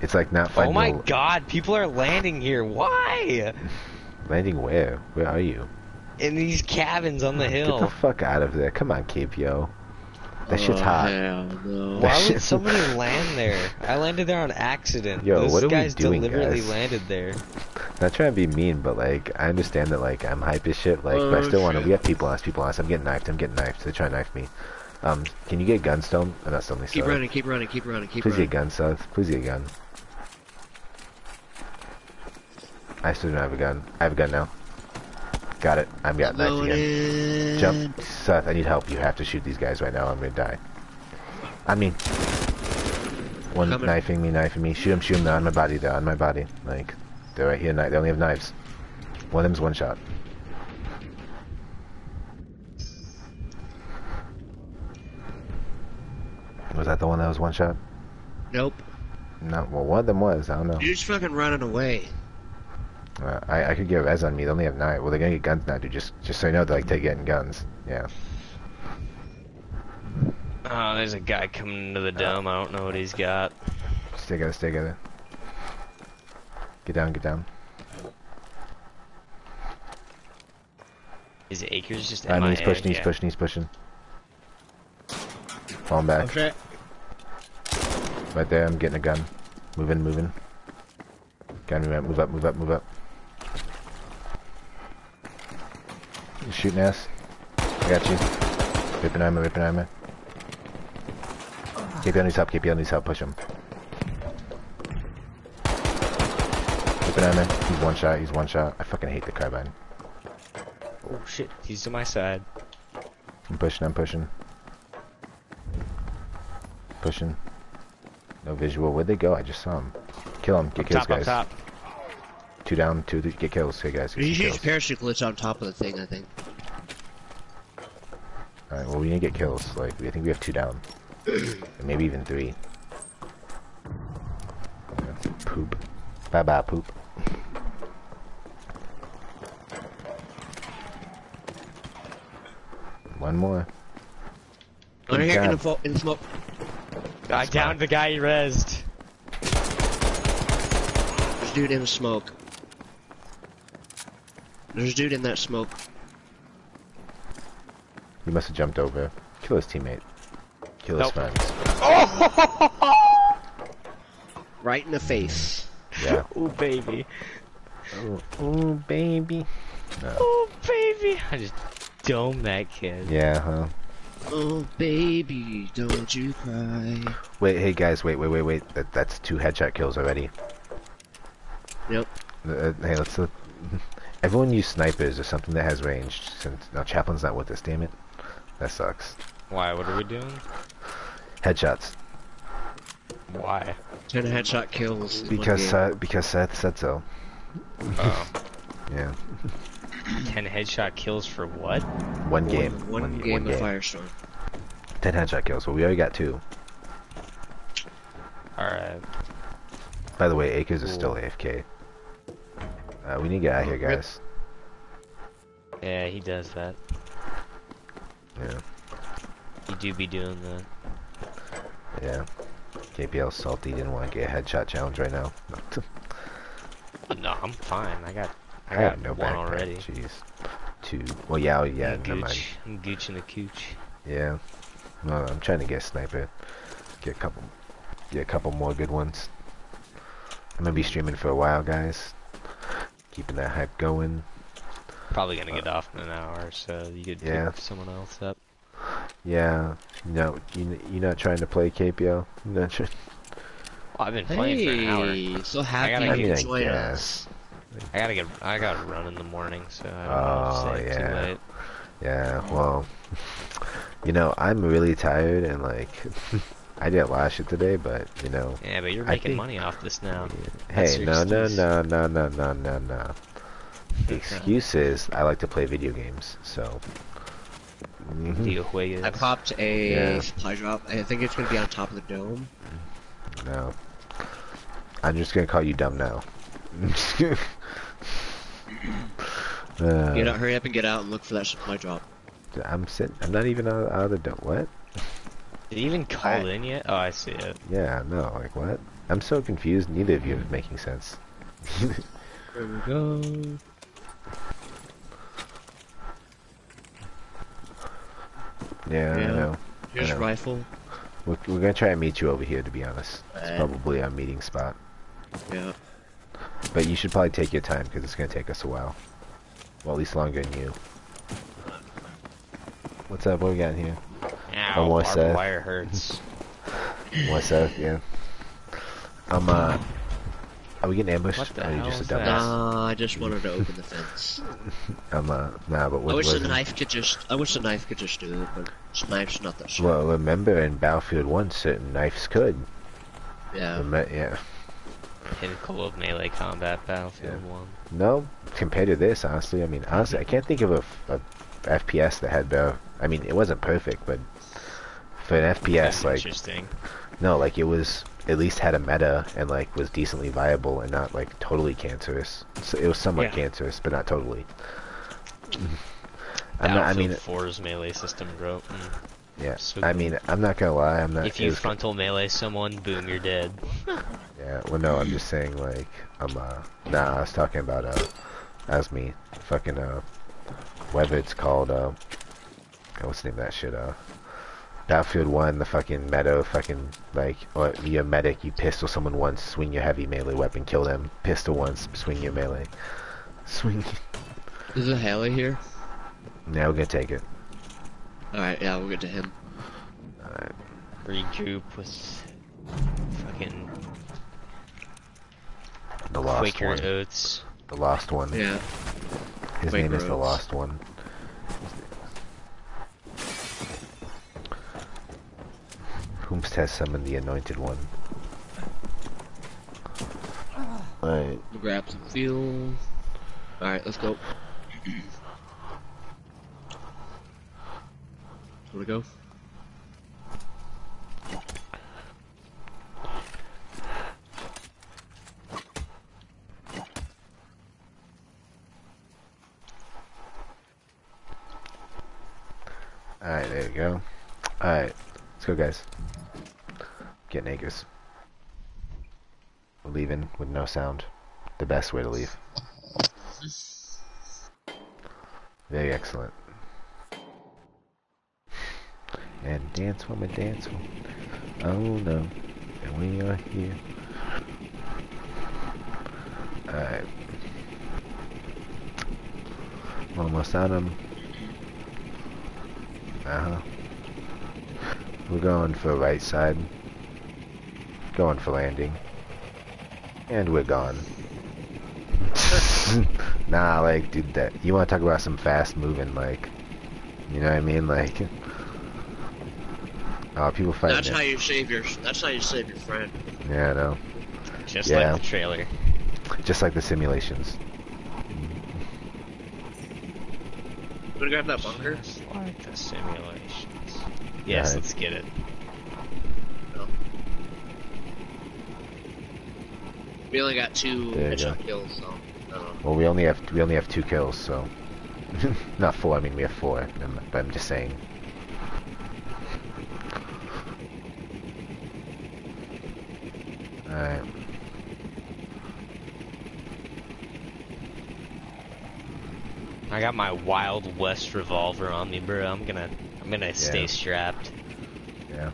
It's like not finding. Oh my a- god, people are landing here. Why? Landing where? Where are you? In these cabins on the hill. Get the fuck out of there! Come on, Cape Yo. That shit's Oh, hot. Hell no. That Why shit- would somebody land there? I landed there on accident. Yo, this what are we doing, deliberately guys? landed there. Not trying to be mean, but like I understand that like I'm hype as shit. Like, but I Oh, still want to. We have people on us. People on us. I'm getting knifed. I'm getting knifed. They try to knife me. Um, can you get gunstone? Oh, not stone. Keep running, keep running, keep running, keep Please running. Please get gun, Seth. Please get gun. I still don't have a gun. I have a gun now. Got it. I'm got Going again. Jump, Seth. I need help. You have to shoot these guys right now. I'm gonna die. I mean, one Coming. knifing me, knifing me. Shoot him, shoot him. They're on my body. They're on my body. Like, they're right here. They only have knives. One of them's one shot. Was that the one that was one shot? Nope. No. Well, one of them was. I don't know. You're just fucking running away. Uh, I, I could get res on me. They only have nine. Well, they're gonna get guns now, dude. Just, just so you know, they're like they're getting guns. Yeah. Oh, there's a guy coming into the dome. I don't know what he's got. Stay together. Stay together. Get down. Get down. Is Acres just I mean, he's pushing. He's pushing. He's pushing. Falling back. Okay. Right there. I'm getting a gun. Moving. Moving. Gun. Move up. Move up. Move up. Move up. He's shooting ass. I got you. Ripping armor. Ripping armor. Keep you on his help. Keep you on his help. Push him. Ripping armor. He's one shot. He's one shot. I fucking hate the carbine. Oh shit, he's to my side. I'm pushing, I'm pushing. Pushing. No visual. Where'd they go? I just saw him. Kill him. Get kills, top, up guys. top. Two down, two get kills. Hey, guys, get You some use kills. parachute glitch on top of the thing, I think. Alright, well, we need to get kills. Like, I think we have two down. And maybe even three. Yeah, Poop. Bye-bye, poop. One more. Under Good here in the, in smoke. I downed the guy he rezzed. There's a dude in the smoke. There's a dude in that smoke. He must have jumped over. Kill his teammate. Kill his Nope. friends. Right in the face. Yeah. Ooh baby. Oh, oh, baby. Oh baby. I just domed that kid. Yeah, huh? Oh, baby, don't you cry. Wait, hey guys, wait, wait, wait, wait. That, that's two headshot kills already. Yep. Uh, uh, hey, let's look. Everyone use snipers or something that has range. Since now Chaplin's not with us, damn it. That sucks. Why? What are we doing? Headshots. Why? Ten headshot kills. Because game. uh, because Seth said so. Oh. Yeah. Ten headshot kills for what? One game. One, one game of Firestorm. Ten headshot kills. Well, we already got two. Alright. By the way, Acres is still AFK. Uh, we need to get out of here, guys. Yeah, he does that. Do be doing that. Yeah. KPL salty didn't want to get a headshot challenge right now. No, I'm fine. I got I I got no one backpack. already. Jeez. Two. Well, yeah, oh, yeah. I'm mind. I'm gooch in the cooch. Yeah. No, I'm trying to get sniper. Get a couple. Get a couple more good ones. I'm gonna be streaming for a while, guys. Keeping that hype going. Probably gonna get uh, off in an hour, so you could yeah. pick someone else up. Yeah. No, you you not trying to play KPO? You not try- Well, I've been playing for an hour. Hey, so happy gotta you I mean, can I join us. I gotta get. I gotta run in the morning, so I don't know Oh, if yeah. too late. Yeah. Well, you know, I'm really tired and like, I did a lot of shit today, but you know, Yeah, but you're making think- money off this now. That's hey, no, no, no, no, no, no, no, no. The excuse is I like to play video games, so. Mhm. Digo Juegas. I popped a Yeah. supply drop. I think it's gonna be on top of the dome. No. I'm just gonna call you dumb now. uh, Get out, hurry up and get out and look for that supply drop. I'm sitting. I'm not even out, out of the door. What? Did he even called I- in yet? Oh, I see it. Yeah, no, like what? I'm so confused. Neither of you are making sense. There we go. Yeah, I know. Here's I know. rifle. We're, we're gonna try and meet you over here, to be honest. It's probably our meeting spot. Yeah. But you should probably take your time, because it's gonna take us a while. Well, at least longer than you. What's up? What we got in here? Ow, more wire hurts. What's up? Yeah. I'm uh. Are we getting ambushed? What the or are you hell just a dumbass? Nah, I just wanted to open the fence. I'm uh. Nah, but I wish was the knife could just. I wish the knife could just do it, but this knife's not that sharp. Well, remember in Battlefield 1, certain knives could. yeah. Remem- yeah. Pinnacle of melee combat, Battlefield Yeah. 1. No, compared to this, honestly, I mean, honestly, I can't think of a, FPS that had better. I mean, it wasn't perfect, but for an FPS, like, Interesting. No, like it was at least had a meta and like was decently viable and not like totally cancerous. So it was somewhat Yeah. cancerous, but not totally. I'm not, I Battlefield mean, 4's melee system broke. Mm. yeah. so I mean, I'm not gonna lie. I'm not. If it you was- frontal melee someone, boom, you're dead. Yeah, well, no, I'm just saying, like, I'm, uh, nah, I was talking about, uh, as me, fucking, uh, whether it's called, uh, what's the name of that shit, uh, Battlefield 1, the fucking meta, fucking, like, or you're a medic, you pistol someone once, swing your heavy melee weapon, kill them, pistol once, swing your melee. Swing. Is a Haley here? Now we're gonna take it. Alright, yeah, we'll get to him. Alright. Regroup with fucking The lost Quaker one. Oats. The lost one. Yeah. His Quaker name is the Oats. lost one. Whomst has summoned the anointed one. Alright. We'll grab some fuel. Alright, let's go. Where we go? Alright, there we go. Alright. Let's go, guys. Getting. We're leaving with no sound. The best way to leave. Very excellent. And dance woman, dance woman. Oh no. And we are here. Alright. Almost on him. Uh-huh. We're going for right side. Going for landing. And we're gone. nah, like, dude, that you want to talk about some fast moving, like, you know what I mean, like. Oh, people fighting. That's it. how you save your. That's how you save your friend. Yeah, I know. Just Yeah. like the trailer. Just like the simulations. Wanna grab that bunker? Just like the simulations. Yes, Alright. let's get it. We only got two There headshot go. kills, so. I don't know. Well, we only have we only have two kills, so not four. I mean, we have four. I'm- But I'm just saying. Alright. I got my Wild West revolver on me, bro. I'm gonna, I'm gonna stay strapped. Yeah.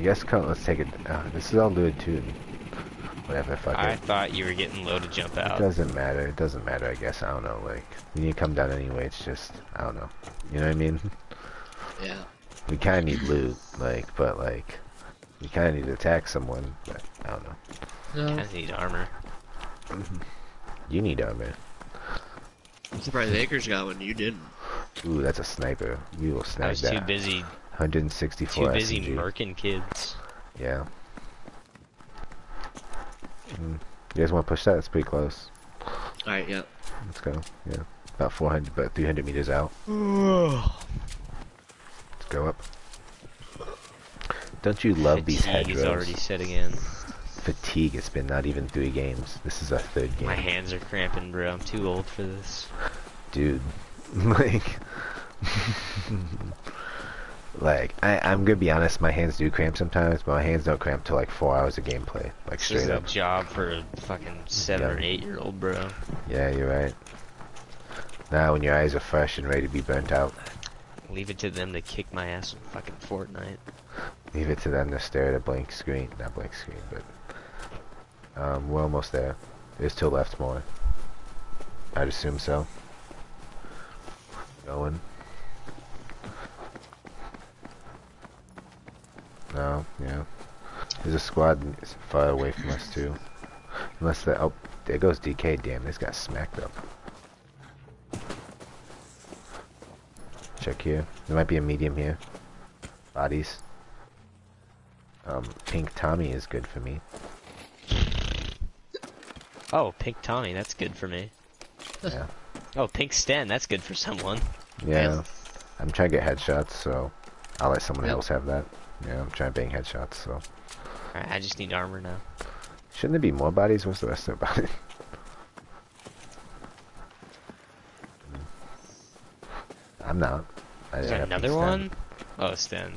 I guess come, let's take it. Uh, this is all Lewd too. Whatever, fuck I it. thought you were getting low to jump out. It doesn't matter. It doesn't matter. I guess I don't know. Like we need to come down anyway. It's just I don't know. You know what I mean? Yeah. We kind of need loot, like, but like we kind of need to attack someone. But I don't know. No. I need armor. You need armor. I'm surprised Akers got one. You didn't. Ooh, that's a sniper. We will I snag was that. too busy, 164 too busy SMG. murking kids. Yeah. Mm. You guys want to push that? It's pretty close. Alright, yeah. Let's go. Yeah. About 400, about 300 meters out. Let's go up. Don't you love these Fatigue is hedgerows? already setting in. Fatigue. It's been not even three games. This is our third game. My hands are cramping, bro. I'm too old for this. Dude. like. Like, I, I'm gonna be honest, my hands do cramp sometimes, but my hands don't cramp till like four hours of gameplay. Like, This is straight a job for a fucking seven Yeah. or eight year old, bro. Yeah, you're right. Now, when your eyes are fresh and ready to be burnt out, Leave it to them to kick my ass in fucking Fortnite. leave it to them to stare at a blank screen. Not blank screen, but... Um, we're almost there. There's two left more. I'd assume so. Going. No, yeah. There's a squad far away from us too. Unless the oh, there goes DK. Damn, this got smacked up. Check here. There might be a medium here. Bodies. Um, Pink Tommy is good for me. Oh, Pink Tommy, that's good for me. Yeah. Oh, Pink Sten, that's good for someone. Yeah. I'm trying to get headshots, so I'll let someone Yep. else have that. Yeah, I'm trying to bang headshots, so. Alright, I just need armor now. Shouldn't there be more bodies? What's the rest of the body? I'm not. I Is there another one? Oh, Sten.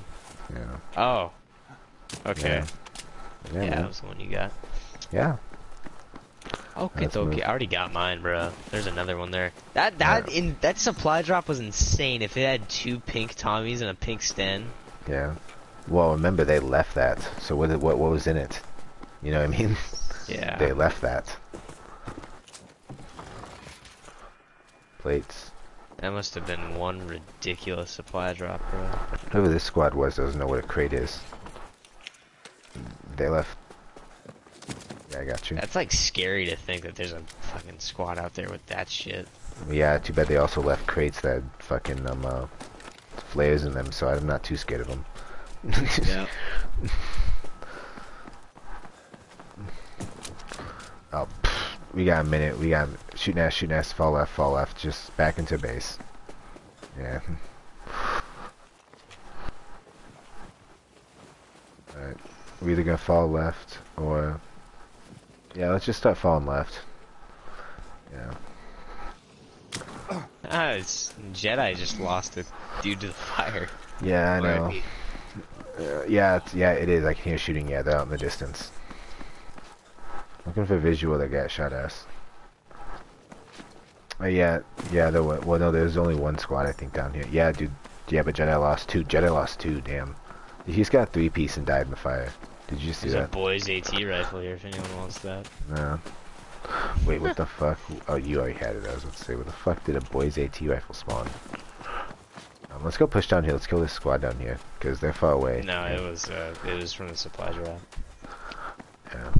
Stem. Oh. Okay. Yeah. Yeah, Yeah. that was the one you got. Yeah. Okay, okay. I already got mine, bro. There's another one there. That that Yeah. in that supply drop was insane. If it had two pink Tommies and a pink Sten, Yeah. Well, remember they left that. So what? What? What was in it? You know what I mean? yeah. They left that. Plates. That must have been one ridiculous supply drop, bro. Whoever this squad was doesn't know what a crate is. They left. Yeah, I got you. That's like scary to think that there's a fucking squad out there with that shit. Yeah, too bad they also left crates that had fucking um uh, flares in them, so I'm not too scared of them. Yeah. Oh, we got a minute. We got shooting ass, shooting ass, fall left, fall left, just back into base. Yeah. Alright. We're either gonna fall left or. Yeah, let's just start falling left. Yeah. Ah, it's Jedi just lost it due to the fire. Yeah, I know. Uh, yeah, it's, yeah, it is. I can hear shooting. Yeah, they're out in the distance. Looking for visual that got shot us. Uh, yeah, yeah. There was, well, no, there's only one squad I think down here. Yeah, dude. Yeah, but Jedi lost two. Jedi lost two. Damn. He's got three piece and died in the fire. Did you see There's a that? boys AT rifle here if anyone wants that. No. Wait, what the fuck? Oh, you already had it. I was about to say, what the fuck did a boys AT rifle spawn? Um, let's go push down here. Let's kill this squad down here because they're far away. No, it was uh, it was from the supply drop. Yeah.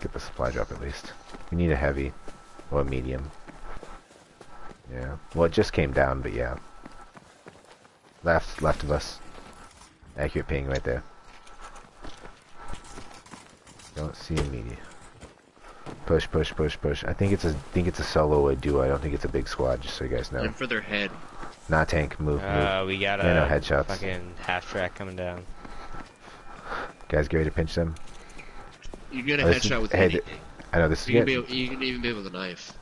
Get the supply drop at least. We need a heavy or a medium. Yeah. Well, it just came down, but yeah. Left, left of us. Accurate ping right there. Don't see a medium. Push, push, push, push. I think it's a think it's a solo or a duo. I don't think it's a big squad. Just so you guys know. And for their head. Not tank. Move, move. Uh, we got a Yeah, no, headshots. fucking half track coming down. Guys, get ready to pinch them. You get a Oh, this is- headshot with hey, anything. I know this is You can, good. be, you can even be with a knife.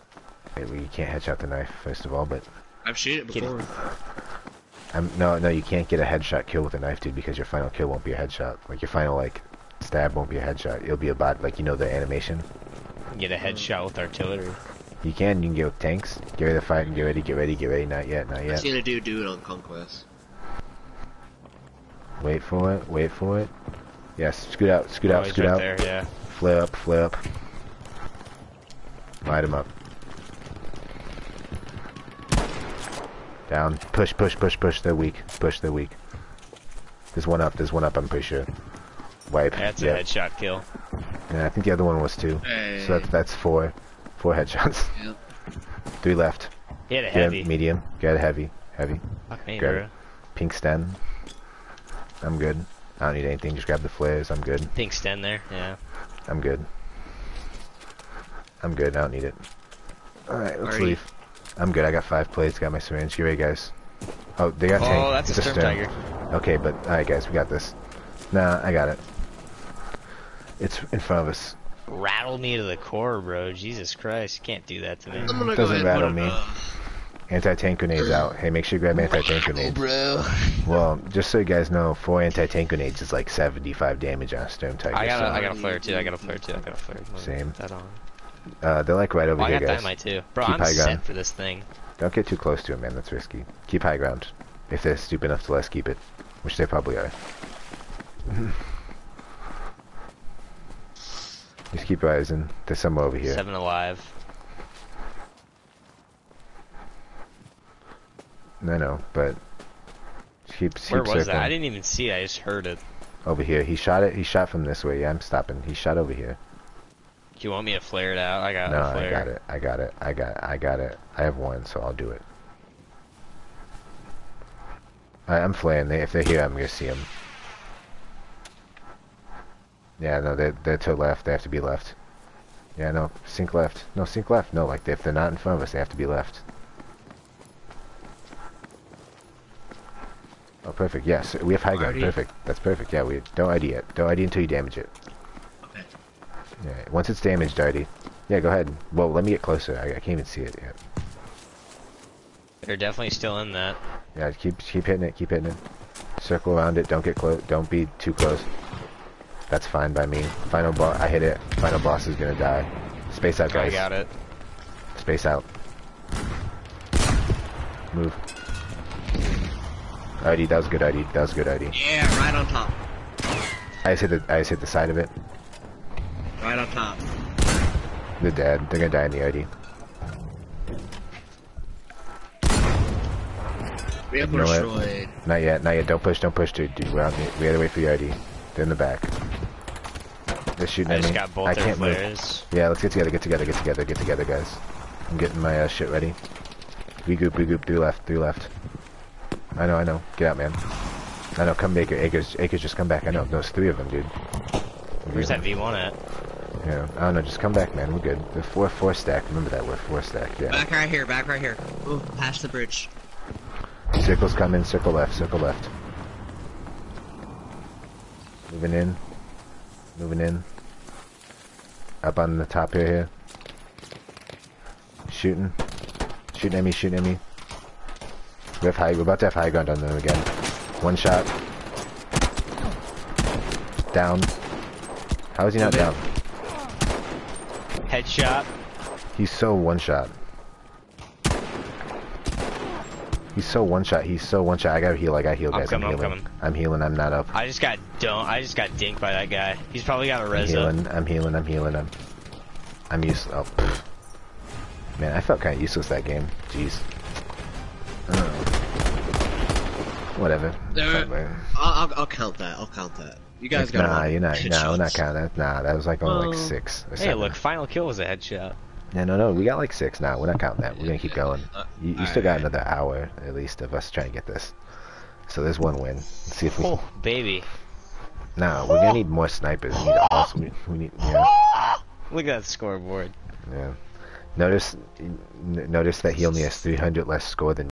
You can't headshot the knife first of all, but I've seen it it. before. I'm, no, no, you can't get a headshot kill with a knife, dude, because your final kill won't be a headshot. Like your final like stab won't be a headshot. It'll be a bot, like you know the animation. Get a headshot with artillery. You can, you can get with tanks. Get ready to fight and get ready, get ready, get ready. Not yet, not I've yet. seen a dude do it on Conquest. Wait for it, wait for it. Yes, scoot out, scoot Oh, out, he's scoot right out. there, yeah. Flare up, flare up. Light him up. Down. Push, push, push, push. They're weak. Push, they're weak. There's one up, there's one up, I'm pretty sure. Wipe. That's yeah. a headshot kill. Yeah, I think the other one was two. Hey. So that's that's four, four headshots. Yeah. Three left. He had a Get heavy. medium. Get a heavy. Heavy. Fuck me, Grab bro. it. Pink Sten. I'm good. I don't need anything. Just grab the flares. I'm good. Pink Sten there, yeah. I'm good. I'm good. I don't need it. All right, let's leave. I'm good. I got five plates. Got my syringe. Get ready, guys? Oh, they got Oh, tank. that's It's a stern. Tiger. Okay, but all right, guys, we got this. Nah, I got it. It's in front of us. Rattle me to the core, bro. Jesus Christ, you can't do that to me. I'm gonna Doesn't go ahead rattle and put me. uh, Anti-tank grenades out. Hey, make sure you grab anti-tank grenades. bro. Well, just so you guys know, four anti-tank grenades is like 75 damage on a Sturmtiger. I got a, so, I got a flare too. I got a flare too. I got a flare. Let me Same. That on. uh, they're like right over Oh, I here, got guys. dynamite too, bro. Keep I'm high ground. set for this thing. Don't get too close to him, man. That's risky. Keep high ground. If they're stupid enough to let us keep it, which they probably are. Just keep rising. There's somewhere over here. Seven alive. I know, but just keep, keep Where was that? I didn't even see it. I just heard it. Over here. He shot it. He shot from this way. Yeah, I'm stopping. He shot over here. Do you want me to flare it out? I got no, a flare. I got it. I got it. I got. I got it. I have one, so I'll do it. Alright, I'm flaring. They, if they're here, I'm gonna see them. Yeah, no, they're they're to left. They have to be left. Yeah, no, sink left. No, sink left. No, like if they're not in front of us, they have to be left. Oh, perfect. Yes, we have high ground. Perfect. That's perfect. Yeah, we don't ID it. Don't ID until you damage it. Okay. Yeah, once it's damaged, ID. Yeah, go ahead. Well, let me get closer. I, I can't even see it yet. They're definitely still in that. Yeah, keep keep hitting it. Keep hitting it. Circle around it. Don't get close. Don't be too close. That's fine by me. Final boss. I hit it. Final boss is gonna die. Space out, guys. I got it. Space out. Move. ID. That was good. ID. That was good. ID. Yeah, right on top. I just hit the. I just hit the side of it. Right on top. They're dead. They're gonna die in the ID. We have what? destroyed. Not yet. Not yet. Don't push. Don't push, dude. Dude, we're on the. We gotta wait for the ID. They're in the back. They're shooting I at just me. got both I can't move. flares. Yeah, let's get together, get together, get together, get together, guys. I'm getting my uh, shit ready. Regroup, regroup, three left, three left. I know, I know. Get out, man. I know, come Baker. Acres, Acres, just come back. I know, there's three of them, dude. Where's that V1 at? Yeah, I don't know, just come back, man. We're good. We're four, four stack. Remember that, we're four stack, yeah. Back right here, back right here. Ooh, past the bridge. Circles come in, circle left, circle left. Moving in. Moving in. Up on the top here, here. Shooting. Shooting at me, shooting at me. We have high, we're about to have high ground on them again. One shot. Down. How is he not down? Headshot. He's so one shot. He's so one shot. He's so one shot. I gotta heal. I gotta heal, I'm guys. coming, I'm healing. coming. I'm healing. I'm not up. I just got don't. I just got dinked by that guy. He's probably got a I'm res up. healing. I'm healing. I'm healing. I'm. I'm useless. Oh, pff. man, I felt kind of useless that game. Jeez. Uh, whatever. There- I'll, I'll, I'll count that. I'll count that. You guys got nah, you're not. Nah, we're not counting that. Nah, that was like only like six. Or Hey, seven. look, final kill was a headshot. No, no, no. We got like six. now. we're not counting that. We're gonna keep going. Uh, You, you still got another hour at least of us trying to get this. So there's one win. Let's see if we. Oh, baby. No, we're gonna need more snipers. We need also. We, we need. Yeah. Look at that scoreboard. Yeah. Notice, notice that he only has 300 less score than